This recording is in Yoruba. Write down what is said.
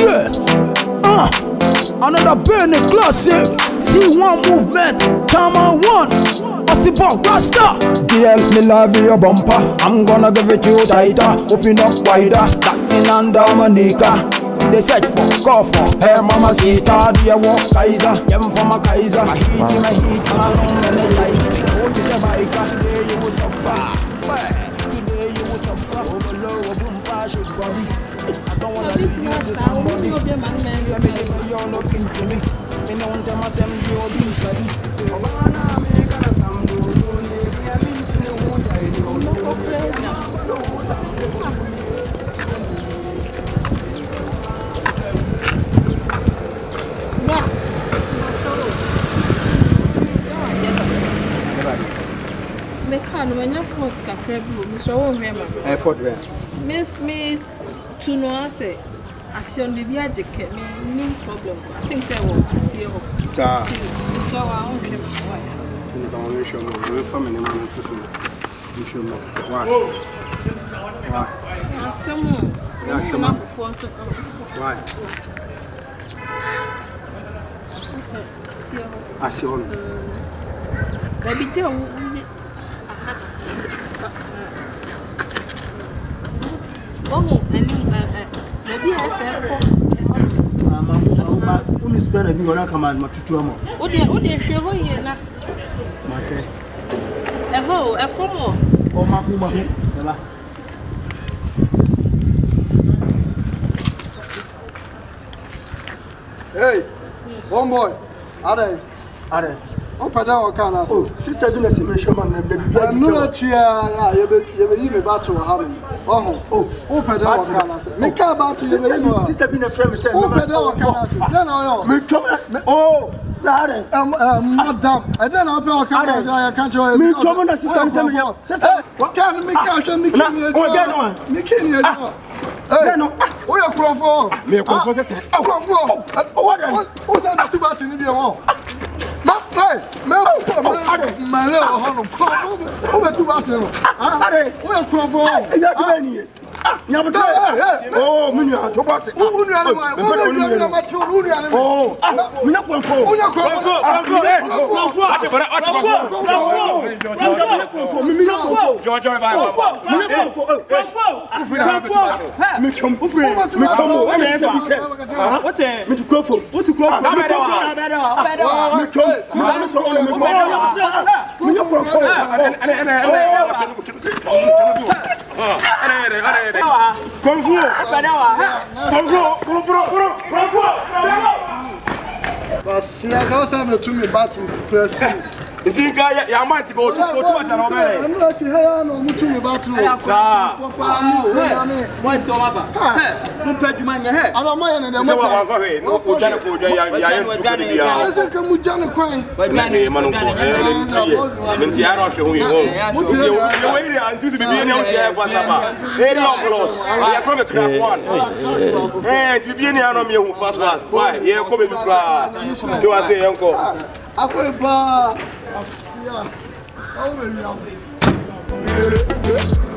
Yeah. Uh, another burn in classic. See one movement. Come on, one. Possible Rasta DL, me love your bumper I'm gonna give it to you tighter Open up wider That in and Dominica they search for coffee. Hey, mama, see, Tadia, walk, Kaiser. Them from a Kaiser. I hate him, I hate him, I this me to mess them do aseɛ no biribi agye kɛ me ni problem kɔ i think sɛ ɛwɔ aseɛ hɔ saa aseɛ hɔ a wohwɛ ah, me wɔ ayɛ nnipa wɔn hwɛ mu wɔn bɛfa me ne ma no to so nhwɛ mu wa wa asɛm o wɔn mu afofoɔ nso wa aseɛ hɔ aseɛ hɔ baabi gye wo wone sika na bi hɔ no aka matutu ama wode hwɛ hɔ yie na mahwɛ ɛhɔ o ɛfam wɔ ɔmaho maho ɛba Hey, homeboy, are Are ɔpɛdɛ ɔka na so oh, sista bi na sɛ mehwɛ ma na baabi bi ɛno na kyiaa yɛbɛyi me bato wɔ ha me ɔho wopɛdɛ ɔka na sɛ meka bato yɛbɛyi me sista bi na frɛ me sɛ wopɛdɛ ɔka na so dɛ na ɔyɛ metwam Rare. Um, um, ah. madam, I don't know how can I can't show you. Me come on, sister, sister, sister. Can me ah. cash and me can oh, ah. you? Oh, get one. Me can you? nínú ó yẹ kúrọ mi kò fọ sẹsẹ. kúrọ fún ọ. ó sẹ́ni tó bá ti níbi ẹ̀ wọ́n. Martin, meu pourquoi Malheur, on est croissant. Où est-ce que tu vas Où est-ce que tu vas Oh, ooo minnu y'a se. u nu yɛrɛ ma u nu yɛrɛ ma ci u nu yɛrɛ ma. ooo minɛ kɔnfɔ. minɛ kɔnfɔ kɔnfɔ a ti bɔra a ti bɔra. kɔnfɔ kɔnfɔ kɔnfɔ mi minɛ kɔnfɔ. jɔn jɔn b'a ye wa. minɛ kɔnfɔ kɔnfɔ kɔnfɔ. mi tɔmu mi tɔmu o tɛ ɛsɛ mi sɛ. o tɛ mi ti kulo fo. o ti kulo fo. a bɛ dɔn wa yɛrɛ ala yɛrɛ kɔnfu kɔnfu kurukuru kurukuru kurukuru. Sinakaw sanfɛ tun bɛ ba tun pɛrɛsi nti nka yàmà ti bẹ otu otu ọjà náà ọbẹ rẹ. ẹnu ẹ ti hẹ ya na ọmú tún yìí bá tún o. saa wọn sọ wọn ba n pẹ juma n yẹ hẹ. ala ọmọ yẹn nìyẹn mọta. sẹwọn àwọn afọwẹ n'o fọ ko jẹ ya ya yẹn tukun ni bi ya. ẹsẹ kẹ mu jani kọ yin. n'a ni ma nin kọ ẹ ẹ nin ti yẹ nin ti yẹ ara ọsẹ hun yi hàn. mu ti yẹ wo yẹ wo yiri an tusi bibi yẹn ni o ti yẹ fa saba e ni ọkulọs yẹ fẹn mi kira kwan ẹ bibi yẹn ni anọ mi yẹ hun fast fast wa yẹ kọ bẹ bi kura tiwa se yẹn kọ. akọ ye paa. oh mais merde ah,